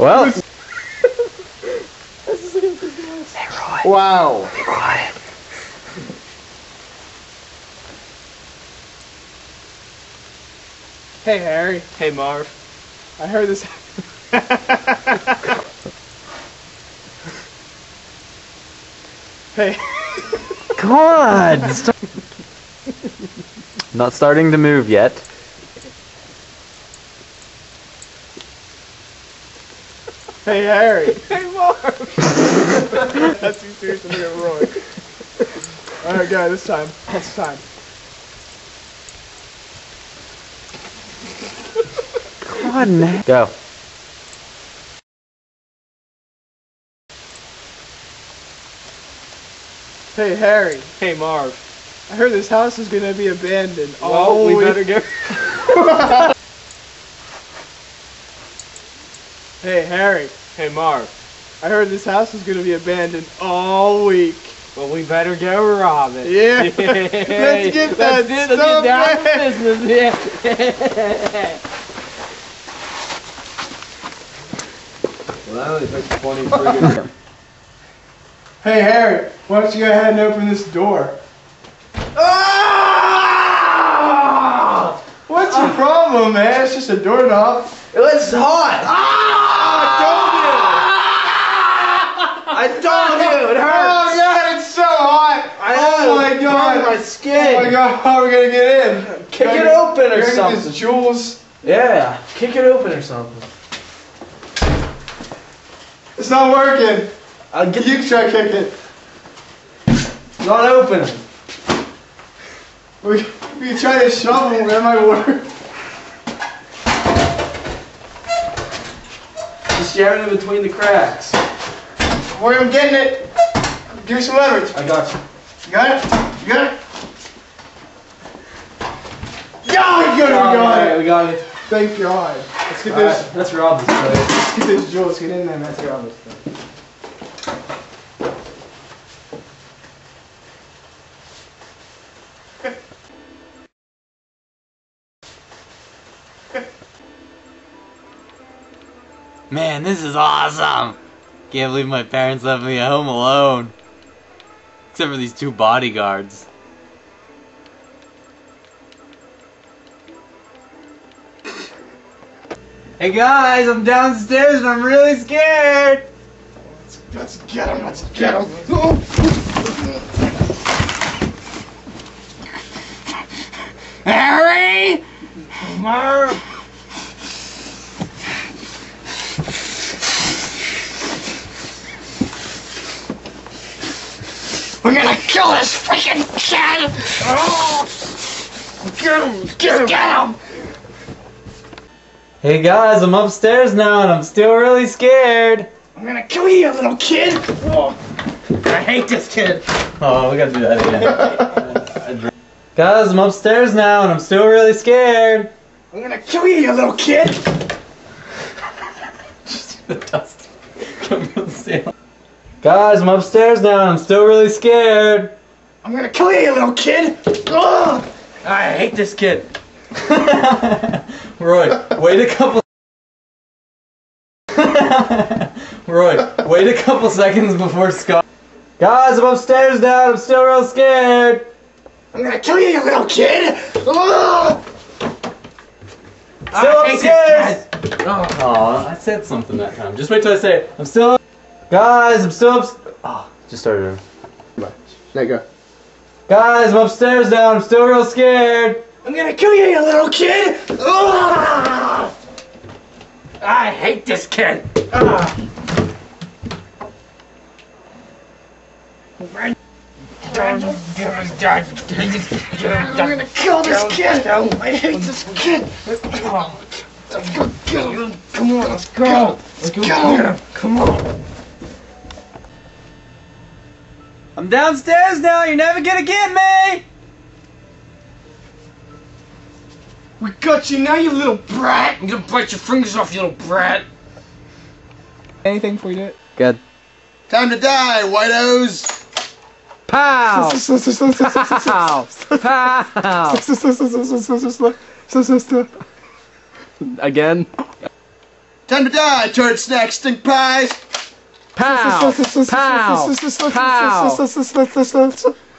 Well, Wow. Hey Harry, Hey Marv. I heard this. hey, God! Stop. Not starting to move yet. Hey Harry. Hey Marv. That's too serious to be a Roy. All right, guys, this time. This time. Come on, man. Go. Hey Harry, Hey Marv. I heard this house is gonna be abandoned. Well, all we week. better get. Hey Harry, Hey Marv. I heard this house is gonna be abandoned all week. Well, we better go rob it. Yeah. Let's get that Let's get stuff down to business. Yeah. Well, I only took 20 friggin' Hey Harry, why don't you go ahead and open this door? Ah! What's your problem, man? It's just a doorknob. It's hot! I told you! It Oh hurts! god, it's so hot! I oh know, my it god! my skin! Oh my god, how are we gonna get in? Kick it open or get something. This Jules. Yeah, kick it open or something. It's not working. I'll get You try kick it. It's not open. We, we try to shovel, that might work. Just jam it in between the cracks. Boy, I'm getting it. Give me some leverage. I got you. You got it? You got it? Yeah, we got it, we got Alright, it. we got it. Thank God. Let's get this. Alright, let's rob this place. Let's get this Jules. Get in there, man. Let's rob this thing. Man, this is awesome. Can't believe my parents left me at home alone. Except for these two bodyguards. Hey guys, I'm downstairs and I'm really scared. Let's get him. Let's get him. Harry! Marv. We're gonna kill this freaking kid! Oh! Get him! Get him! Get him! Hey guys, I'm upstairs now and I'm still really scared. I'm gonna kill you, you little kid. Oh, I hate this kid. Oh, we gotta do that again. guys, I'm upstairs now and I'm still really scared. I'm gonna kill you, you little kid. Just the dust. Come on, stay- Guys, I'm upstairs now and I'm still really scared. I'm gonna kill you, you little kid. Ugh. I hate this kid. Roy, wait a couple. Roy, wait a couple seconds before Scott. Guys, I'm upstairs now. I'm still real scared. I'm gonna kill you, you little kid. Ugh. Still I hate upstairs. Oh, I said something that time. Just wait till I say it. I'm still. Guys, I'm still up. Oh, ah, just started. There you go. Guys, I'm upstairs now. I'm still real scared. I'm gonna kill you, you little kid. Ugh. I hate this kid. Ugh. I'm gonna kill this kid. I hate this kid. Let's go. Come on, let's go. Let's go. Come on. I'm downstairs now. You're never gonna get me. We got you now, you little brat. I'm gonna bite your fingers off, you little brat. Anything for you? Good. Time to die, whitos! Pow! Pow! Pow! Again? Time to die, turd snack stink pies. Pow! Pow! Pow!